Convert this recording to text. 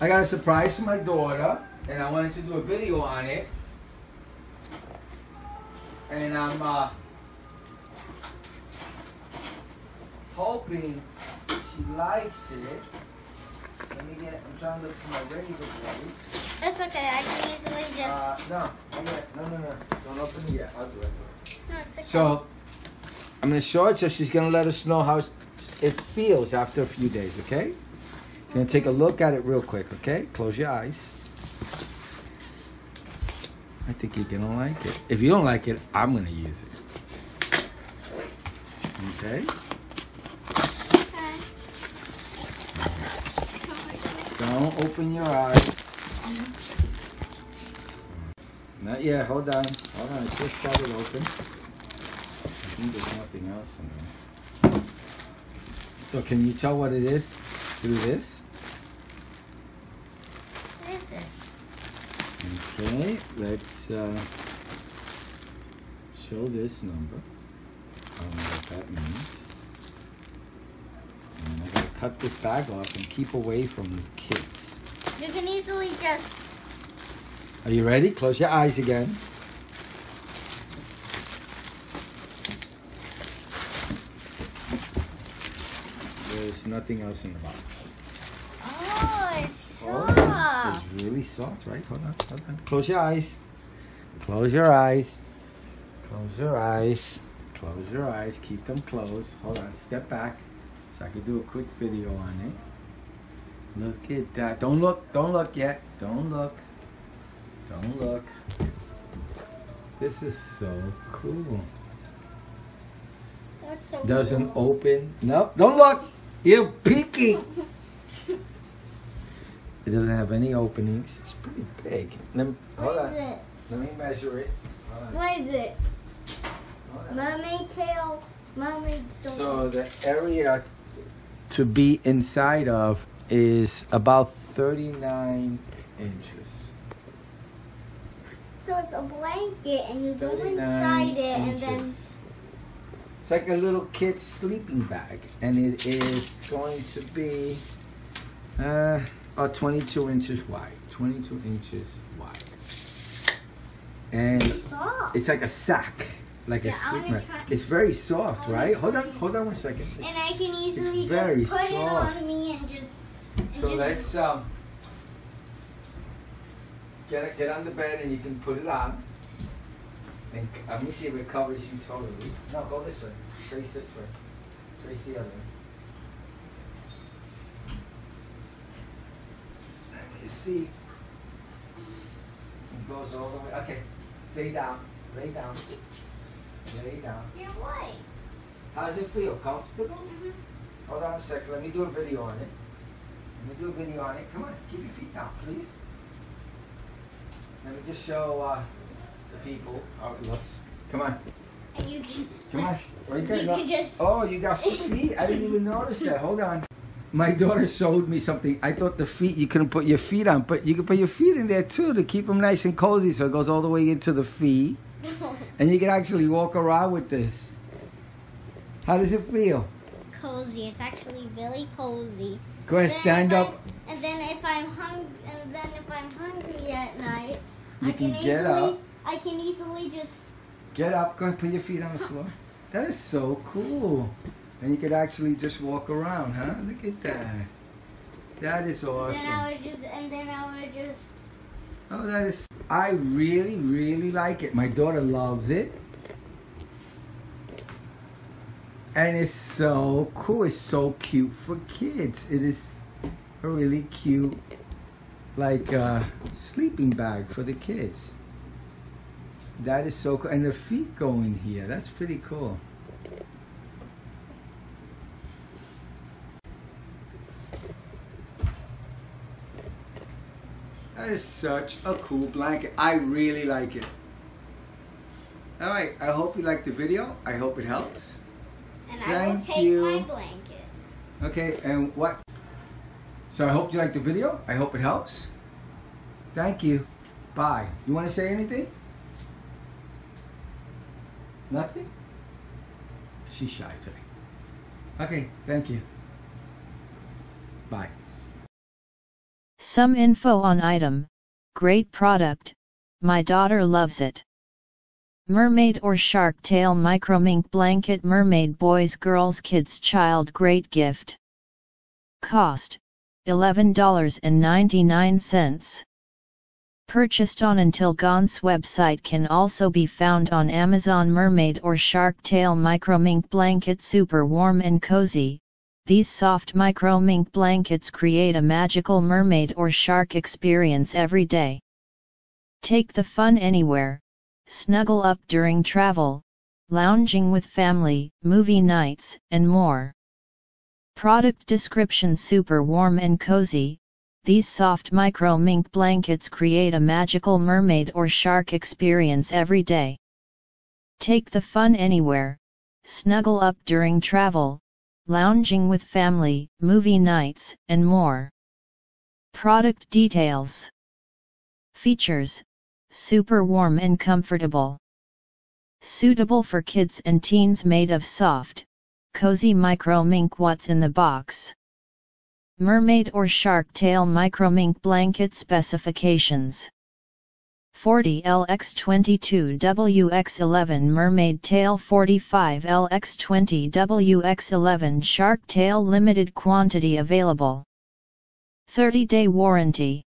I got a surprise for my daughter, and I wanted to do a video on it. And I'm uh, hoping she likes it. Let me get. I'm trying to look for my razor blade. It's okay. I can easily just. Uh, no. No, no, no. Don't open it yet. I'll do it. no, it's okay. So, I'm gonna show it. So she's gonna let us know how it feels after a few days. Okay? She's gonna take a look at it real quick. Okay? Close your eyes. I think you're gonna like it. If you don't like it, I'm gonna use it. Okay? Okay. Don't open your eyes. Not yet. Hold on. Hold on. I just got it open. I think there's nothing else in there. So can you tell what it is through this? What is it? Okay. Let's uh, show this number. I don't know what that means. And I gotta cut this bag off and keep away from the kids. You can easily just. Are you ready? Close your eyes again. There's nothing else in the box. It's Oh, it's really soft, right? Hold on, hold on. Close your eyes. Close your eyes. Close your eyes. Close your eyes. Keep them closed. Hold on. Step back so I can do a quick video on it. Look at that. Don't look. Don't look yet. Don't look. Don't look. This is so cool. That's so Doesn't cool. open. No, don't look. You're peeking. It doesn't have any openings. It's pretty big. Let me, hold on. it? Let me measure it. What is it? Mermaid tail. Mermaids don't. So the area to be inside of is about 39 inches. So it's a blanket, and you go inside it, and then. It's like a little kid's sleeping bag, and it is going to be uh, about 22 inches wide. 22 inches wide. And soft. it's like a sack, like a Yeah, sleeping bag. try- It's very soft, right? Hold on, hold on one second. And I can easily It's very just put it on me and just. And So just let's um, get get on the bed and you can put it on. And let me see if it covers you totally. No, go this way. Face this way. Face the other way. See. It goes all the way. Okay, stay down. Lay down. Lay down. You're white. How does it feel? Comfortable? Mhm. Hold on a second. Let me do a video on it. Let me do a video on it. Come on, keep your feet down, please. Let me just show uh, the people how it looks. Come on, And you can. come on, right there. You No. just. Oh, you got feet. I didn't even notice that. Hold on. My daughter showed me something. I thought the feet you couldn't put your feet on, but you can put your feet in there too to keep them nice and cozy. So it goes all the way into the feet, and you can actually walk around with this. How does it feel? cozy. It's actually really cozy. Go ahead, Then stand up. I- and then if I'm hung, and then if I'm hungry at night, You I can can, get easily, up. I can easily just. Get up, go ahead, put your feet on the floor. That is so cool. And you could actually just walk around, huh? Look at that. That is Then I awesome. would just, and then I would just. Oh, that is. I really, really like it. My daughter loves it. And it's so cool. It's so cute for kids. It is a really cute, like, uh, sleeping bag for the kids. That is so cool. And the feet go in here. That's pretty cool. That is such a cool blanket. I really like it. All right. I hope you liked the video. I hope it helps. And I will take you. my blanket. Okay. And what? So I hope you liked the video. I hope it helps. Thank you. Bye. You want to say anything? Nothing? She's shy today. Okay. Thank you. Bye. Some info on item, great product, my daughter loves it. Mermaid or Shark Tail Micromink Blanket Mermaid Boys Girls Kids Child Great Gift. Cost. $11.99 Purchased on Until Gone's website can also be found on Amazon Mermaid or Shark Tail Micromink Blanket Super warm and cozy. These soft micro-mink blankets create a magical mermaid or shark experience every day. Take the fun anywhere, snuggle up during travel, lounging with family, movie nights, and more. Product description Super warm and cozy, these soft micro mink blankets create a magical mermaid or shark experience every day. Take the fun anywhere, snuggle up during travel, lounging with family, movie nights, and more. Product details Features Super warm and comfortable. Suitable for kids and teens made of soft, cozy micro mink what's in the box. Mermaid or shark tail micro mink blanket specifications. 40 LX22 WX11 Mermaid Tail 45 LX20 WX11 Shark Tail Limited quantity available. 30 day warranty.